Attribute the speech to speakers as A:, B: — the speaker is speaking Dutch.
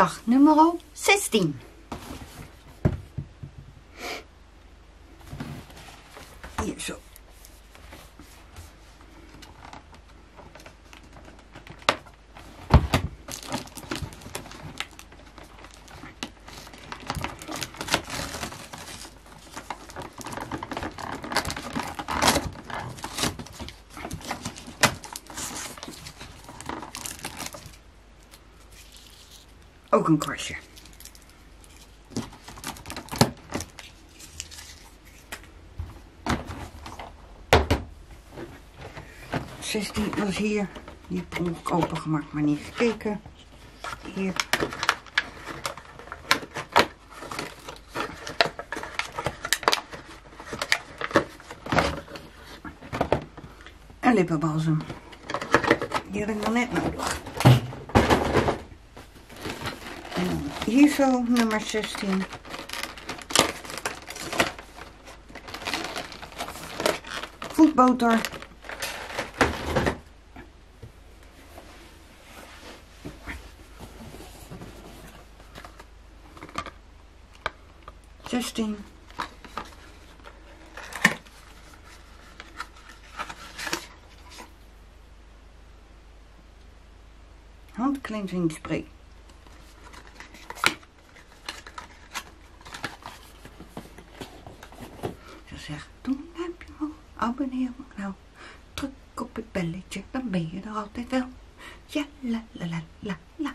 A: Dag nummer 16.
B: Hier zo. Ook een kwartje. Zestien was hier. Die heb ik opengemaakt, maar niet gekeken. Hier. En lippenbalsem. Die had ik nog net nodig. Hier zo, nummer 16. Voetboter. Zestien. Handcleansingspray. Ze zegt, doe een duimpje omhoog, abonneer mijn kanaal. Druk op het belletje, dan ben je er altijd wel. Ja, la la la la la.